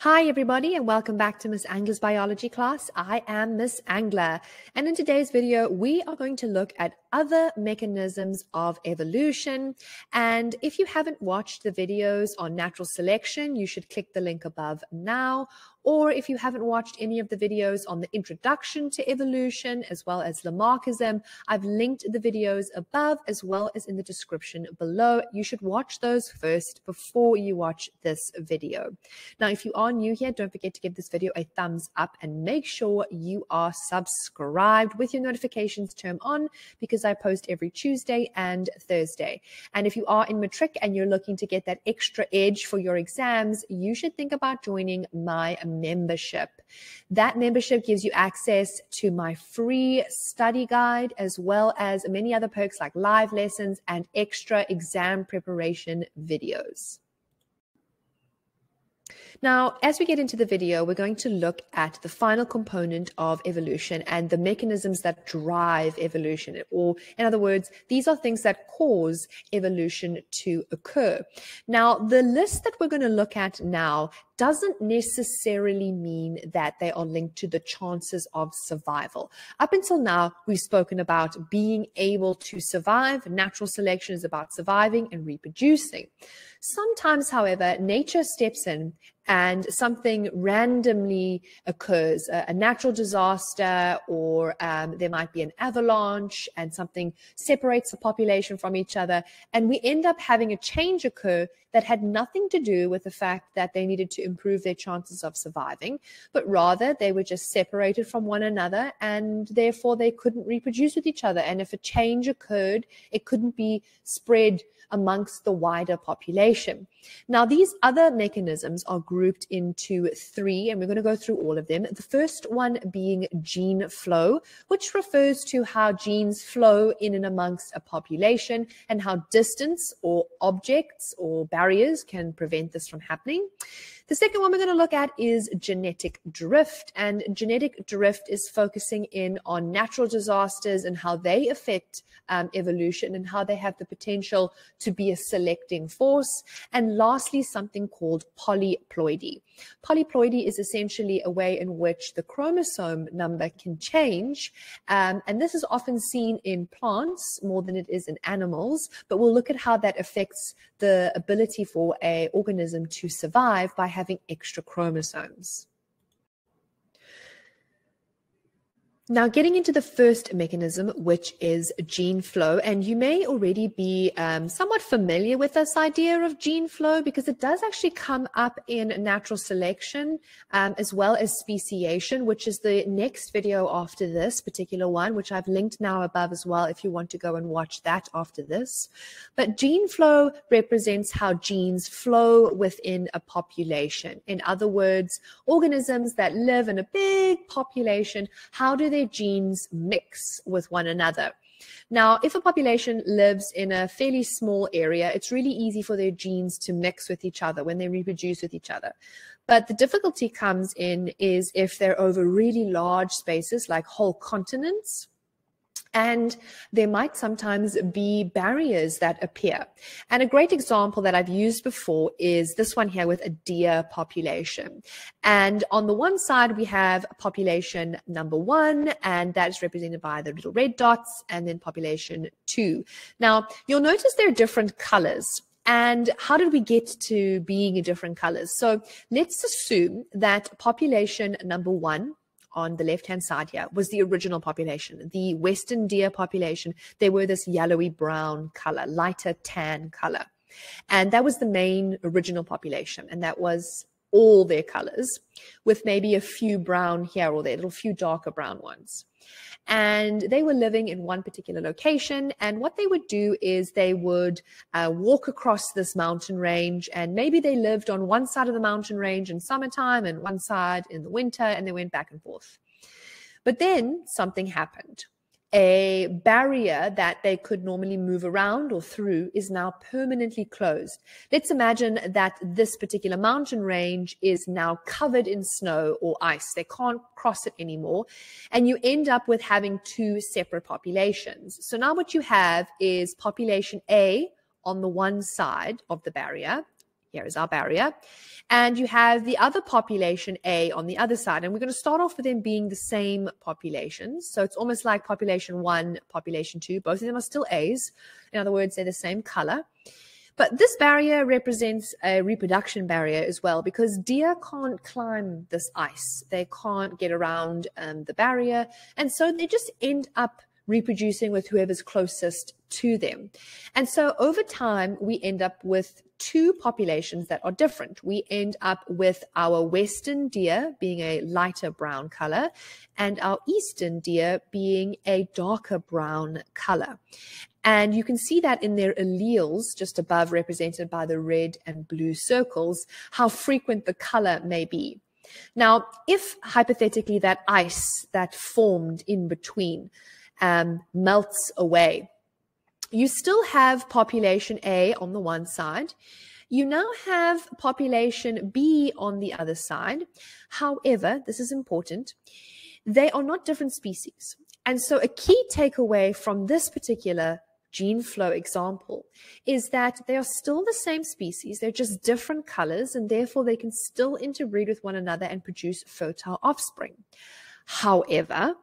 Hi, everybody, and welcome back to Miss Angler's biology class. I am Miss Angler, and in today's video, we are going to look at other mechanisms of evolution. And if you haven't watched the videos on natural selection, you should click the link above now. Or if you haven't watched any of the videos on the introduction to evolution as well as Lamarckism, I've linked the videos above as well as in the description below. You should watch those first before you watch this video. Now, if you are new here, don't forget to give this video a thumbs up and make sure you are subscribed with your notifications turned on because I post every Tuesday and Thursday. And if you are in matric and you're looking to get that extra edge for your exams, you should think about joining my membership. That membership gives you access to my free study guide, as well as many other perks like live lessons and extra exam preparation videos. Now, as we get into the video, we're going to look at the final component of evolution and the mechanisms that drive evolution. Or, in other words, these are things that cause evolution to occur. Now, the list that we're going to look at now doesn't necessarily mean that they are linked to the chances of survival. Up until now, we've spoken about being able to survive. Natural selection is about surviving and reproducing. Sometimes, however, nature steps in and something randomly occurs, a, a natural disaster, or um, there might be an avalanche, and something separates the population from each other. And we end up having a change occur that had nothing to do with the fact that they needed to improve their chances of surviving, but rather they were just separated from one another and therefore they couldn't reproduce with each other. And if a change occurred, it couldn't be spread amongst the wider population. Now, these other mechanisms are grouped into three, and we're going to go through all of them. The first one being gene flow, which refers to how genes flow in and amongst a population and how distance or objects or barriers can prevent this from happening. The second one we're going to look at is genetic drift. And genetic drift is focusing in on natural disasters and how they affect um, evolution and how they have the potential to be a selecting force. And lastly, something called polyploidy. Polyploidy is essentially a way in which the chromosome number can change. Um, and this is often seen in plants more than it is in animals. But we'll look at how that affects the ability for a organism to survive by having extra chromosomes. Now, getting into the first mechanism, which is gene flow, and you may already be um, somewhat familiar with this idea of gene flow because it does actually come up in natural selection um, as well as speciation, which is the next video after this particular one, which I've linked now above as well if you want to go and watch that after this. But gene flow represents how genes flow within a population. In other words, organisms that live in a big population, how do their genes mix with one another. Now, if a population lives in a fairly small area, it's really easy for their genes to mix with each other when they reproduce with each other. But the difficulty comes in is if they're over really large spaces like whole continents and there might sometimes be barriers that appear. And a great example that I've used before is this one here with a deer population. And on the one side, we have population number one, and that's represented by the little red dots, and then population two. Now, you'll notice there are different colors. And how did we get to being in different colors? So let's assume that population number one on the left hand side here was the original population, the Western deer population. They were this yellowy brown color, lighter tan color. And that was the main original population. And that was all their colors, with maybe a few brown here or there, little few darker brown ones and they were living in one particular location. And what they would do is they would uh, walk across this mountain range, and maybe they lived on one side of the mountain range in summertime and one side in the winter, and they went back and forth. But then something happened a barrier that they could normally move around or through is now permanently closed. Let's imagine that this particular mountain range is now covered in snow or ice. They can't cross it anymore. And you end up with having two separate populations. So now what you have is population A on the one side of the barrier Here is our barrier. And you have the other population A on the other side. And we're going to start off with them being the same populations. So it's almost like population one, population two. Both of them are still A's. In other words, they're the same color. But this barrier represents a reproduction barrier as well because deer can't climb this ice. They can't get around um, the barrier. And so they just end up reproducing with whoever's closest to them. And so over time, we end up with two populations that are different. We end up with our western deer being a lighter brown color and our eastern deer being a darker brown color. And you can see that in their alleles, just above, represented by the red and blue circles, how frequent the color may be. Now, if hypothetically that ice that formed in between um, melts away. You still have population A on the one side. You now have population B on the other side. However, this is important, they are not different species. And so a key takeaway from this particular gene flow example is that they are still the same species. They're just different colors and therefore they can still interbreed with one another and produce fertile offspring. However,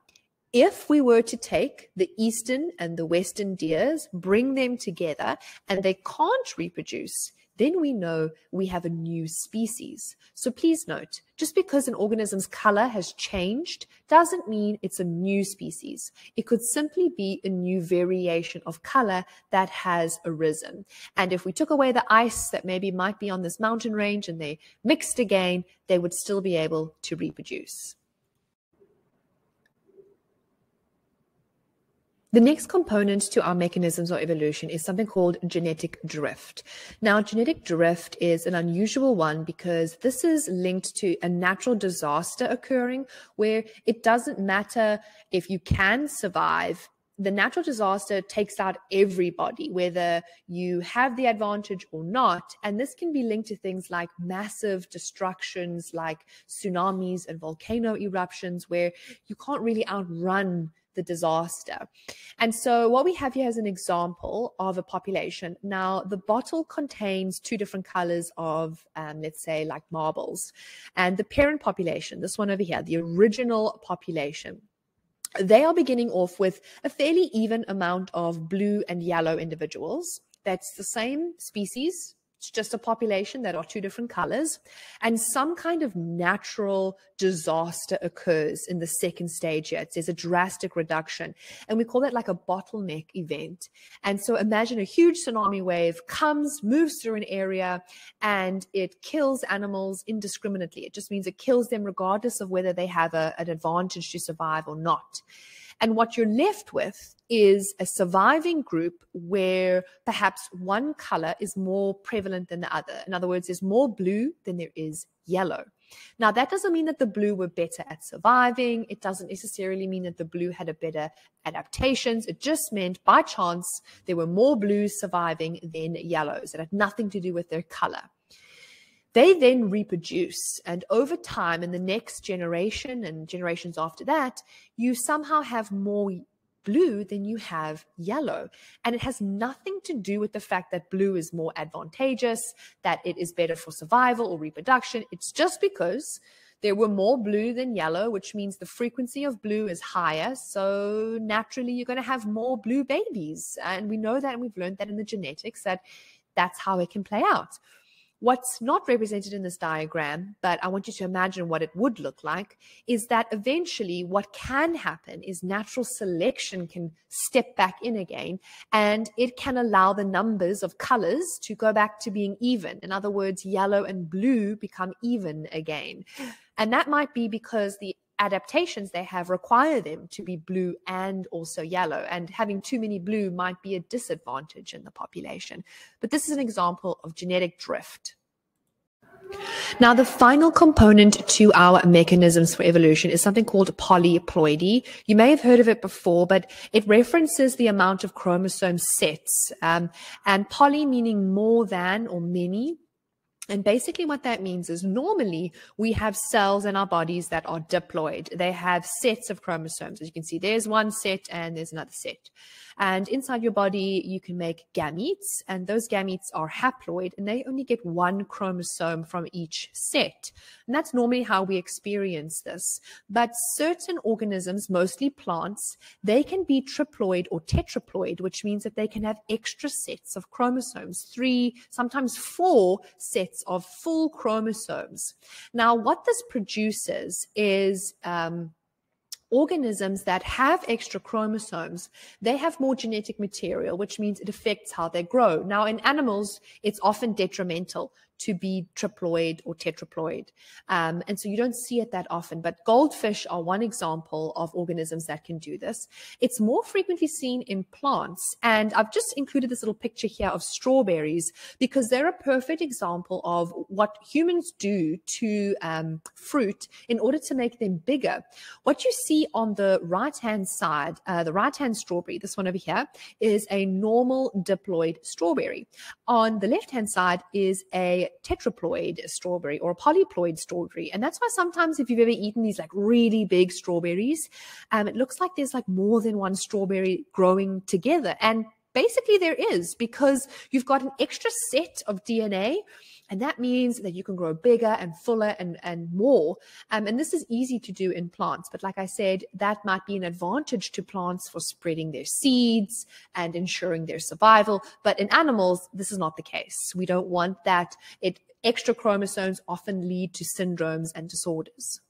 if we were to take the eastern and the western deers, bring them together, and they can't reproduce, then we know we have a new species. So please note, just because an organism's color has changed doesn't mean it's a new species. It could simply be a new variation of color that has arisen. And if we took away the ice that maybe might be on this mountain range and they mixed again, they would still be able to reproduce. The next component to our mechanisms of evolution is something called genetic drift. Now, genetic drift is an unusual one because this is linked to a natural disaster occurring where it doesn't matter if you can survive. The natural disaster takes out everybody, whether you have the advantage or not. And this can be linked to things like massive destructions, like tsunamis and volcano eruptions, where you can't really outrun the disaster. And so what we have here is an example of a population. Now, the bottle contains two different colors of, um, let's say, like marbles. And the parent population, this one over here, the original population, they are beginning off with a fairly even amount of blue and yellow individuals. That's the same species, it's just a population that are two different colors. And some kind of natural disaster occurs in the second stage here. There's a drastic reduction. And we call that like a bottleneck event. And so imagine a huge tsunami wave comes, moves through an area, and it kills animals indiscriminately. It just means it kills them regardless of whether they have a, an advantage to survive or not. And what you're left with is a surviving group where perhaps one color is more prevalent than the other. In other words, there's more blue than there is yellow. Now, that doesn't mean that the blue were better at surviving. It doesn't necessarily mean that the blue had a better adaptations. It just meant by chance there were more blues surviving than yellows. It had nothing to do with their color. They then reproduce. And over time, in the next generation and generations after that, you somehow have more blue then you have yellow. And it has nothing to do with the fact that blue is more advantageous, that it is better for survival or reproduction. It's just because there were more blue than yellow, which means the frequency of blue is higher. So naturally, you're going to have more blue babies. And we know that, and we've learned that in the genetics that that's how it can play out. What's not represented in this diagram, but I want you to imagine what it would look like, is that eventually what can happen is natural selection can step back in again and it can allow the numbers of colors to go back to being even. In other words, yellow and blue become even again. And that might be because the adaptations they have require them to be blue and also yellow. And having too many blue might be a disadvantage in the population. But this is an example of genetic drift. Now, the final component to our mechanisms for evolution is something called polyploidy. You may have heard of it before, but it references the amount of chromosome sets, um, and poly meaning more than or many, And basically, what that means is normally we have cells in our bodies that are diploid. They have sets of chromosomes. As you can see, there's one set and there's another set. And inside your body, you can make gametes, and those gametes are haploid, and they only get one chromosome from each set. And that's normally how we experience this. But certain organisms, mostly plants, they can be triploid or tetraploid, which means that they can have extra sets of chromosomes, three, sometimes four sets of full chromosomes. Now, what this produces is um, organisms that have extra chromosomes, they have more genetic material, which means it affects how they grow. Now, in animals, it's often detrimental to be triploid or tetraploid. Um, and so you don't see it that often, but goldfish are one example of organisms that can do this. It's more frequently seen in plants. And I've just included this little picture here of strawberries because they're a perfect example of what humans do to um, fruit in order to make them bigger. What you see on the right hand side, uh, the right hand strawberry, this one over here, is a normal diploid strawberry. On the left hand side is a tetraploid strawberry or a polyploid strawberry. And that's why sometimes if you've ever eaten these like really big strawberries, um, it looks like there's like more than one strawberry growing together. And basically there is because you've got an extra set of DNA and that means that you can grow bigger and fuller and, and more. Um, and this is easy to do in plants. But like I said, that might be an advantage to plants for spreading their seeds and ensuring their survival. But in animals, this is not the case. We don't want that. It extra chromosomes often lead to syndromes and disorders.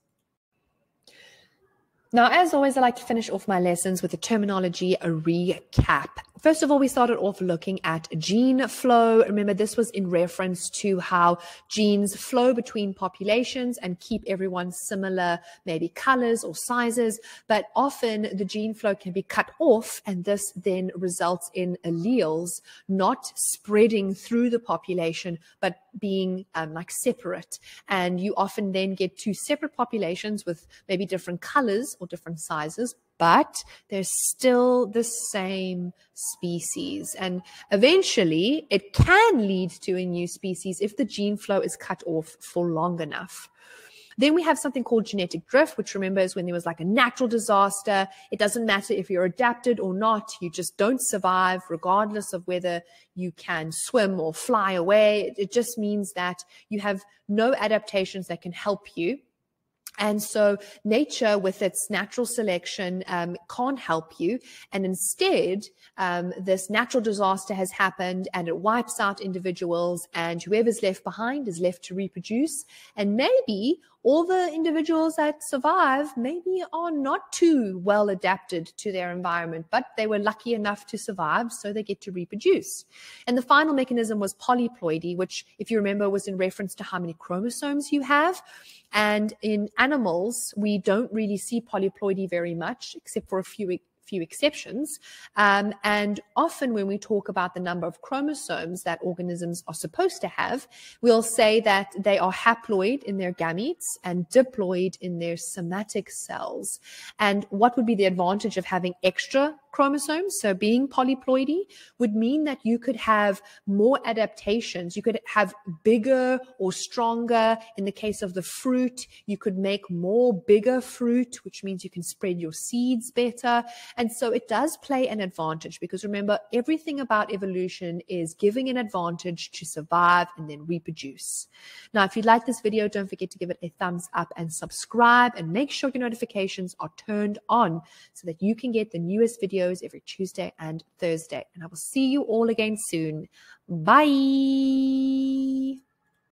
Now, as always, I like to finish off my lessons with a terminology a recap. First of all, we started off looking at gene flow. Remember, this was in reference to how genes flow between populations and keep everyone similar, maybe colors or sizes. But often the gene flow can be cut off, and this then results in alleles not spreading through the population, but being um, like separate. And you often then get two separate populations with maybe different colors or different sizes, but they're still the same species. And eventually it can lead to a new species if the gene flow is cut off for long enough. Then we have something called genetic drift, which remember is when there was like a natural disaster. It doesn't matter if you're adapted or not, you just don't survive, regardless of whether you can swim or fly away. It just means that you have no adaptations that can help you and so nature, with its natural selection, um, can't help you. And instead, um, this natural disaster has happened and it wipes out individuals, and whoever's left behind is left to reproduce. And maybe all the individuals that survive maybe are not too well adapted to their environment, but they were lucky enough to survive, so they get to reproduce. And the final mechanism was polyploidy, which, if you remember, was in reference to how many chromosomes you have. And in animals, we don't really see polyploidy very much, except for a few few exceptions. Um, and often when we talk about the number of chromosomes that organisms are supposed to have, we'll say that they are haploid in their gametes and diploid in their somatic cells. And what would be the advantage of having extra chromosomes, so being polyploidy, would mean that you could have more adaptations. You could have bigger or stronger. In the case of the fruit, you could make more bigger fruit, which means you can spread your seeds better. And so it does play an advantage because remember, everything about evolution is giving an advantage to survive and then reproduce. Now, if you like this video, don't forget to give it a thumbs up and subscribe and make sure your notifications are turned on so that you can get the newest video videos every Tuesday and Thursday. And I will see you all again soon. Bye.